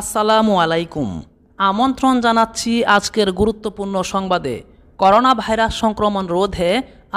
আসসালামু আলাইকুম। আমন্ত্রণ জানাচ্ছি আজকের গুরুত্বপূর্ণ সংবাদে। করোনা ভাইরাস সংক্রমণ রোধে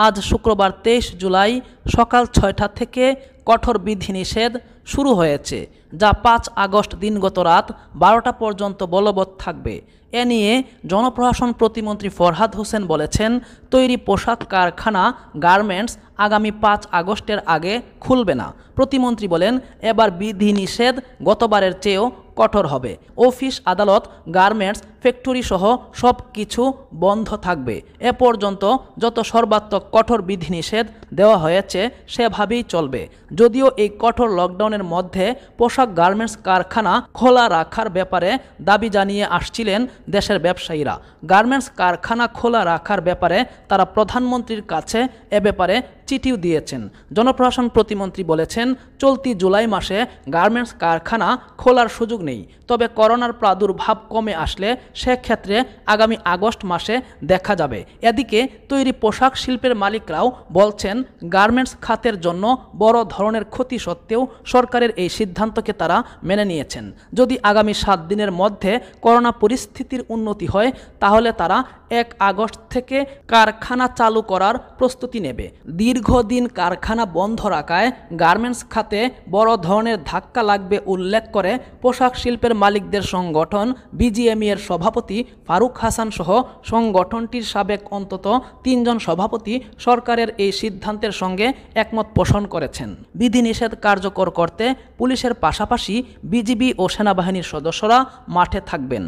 আজ শুক্রবার তেইশ জুলাই সকাল ছয়টা থেকে কঠোর বিধিনিষেধ শুরু হয়েছে, যা পাঁচ আগস্ট দিনগত রাত বারোটা পর্যন্ত বলবৎ থাকবে। এ নিয়ে জনপ্রশাসন প্রতিমন্ত্রী ফরহাদ হোসেন বলেছেন, তৈরি পোশাক কারখানা গার্মেন্টস আগামী পাঁচ আগস্টের আগে খুলবে না। প্রতিমন্ত্রী বলেন, এবার বিধিনিষেধ গতবারের চেয়েও কঠোর হবে। অফিস আদালত গার্মেন্টস ফ্যাক্টরি সহ সব কিছু বন্ধ থাকবে। এ পর্যন্ত যত সর্বাত্মক কঠোর বিধিনিষেধ দেওয়া হয়েছে, সেভাবেই চলবে। যদিও এই কঠোর লকডাউনের মধ্যে পোশাক গার্মেন্টস কারখানা খোলা রাখার ব্যাপারে দাবি জানিয়ে আসছিলেন দেশের ব্যবসায়ীরা। গার্মেন্টস কারখানা খোলা রাখার ব্যাপারে তারা প্রধানমন্ত্রীর কাছে এ ব্যাপারে চিঠিও দিয়েছেন। জনপ্রশাসন প্রতিমন্ত্রী বলেছেন, চলতি জুলাই মাসে গার্মেন্টস কারখানা খোলার সুযোগ নেই। তবে করোনার প্রাদুর্ভাব কমে আসলে সেক্ষেত্রে আগামী আগস্ট মাসে দেখা যাবে। এদিকে তৈরি পোশাক শিল্পের মালিকরাও বলছেন, গার্মেন্টস খাতের জন্য বড় ধরনের ক্ষতি সত্ত্বেও সরকারের এই সিদ্ধান্তকে তারা মেনে নিয়েছেন। যদি আগামী সাত দিনের মধ্যে করোনা পরিস্থিতির উন্নতি হয়, তাহলে তারা এক আগস্ট থেকে কারখানা চালু করার প্রস্তুতি নেবে। দীর্ঘদিন কারখানা বন্ধ রাখায় গার্মেন্টস খাতে বড় ধরনের ধাক্কা লাগবে উল্লেখ করে পোশাক শিল্পের মালিকদের সংগঠন বিজিএমই এর সভাপতি ফারুক হাসান সহ সংগঠনটির সাবেক অন্তত তিনজন সভাপতি সরকারের এই সিদ্ধান্তের সঙ্গে একমত পোষণ করেছেন। বিধিনিষেধ কার্যকর করতে পুলিশের পাশাপাশি বিজিবি ও সেনাবাহিনীর সদস্যরা মাঠে থাকবেন।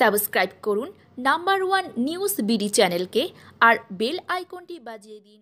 সাবস্ক্রাইব করুন নাম্বার ওয়ান নিউজ বিডি চ্যানেলকে আর বেল আইকনটি বাজিয়ে দিন।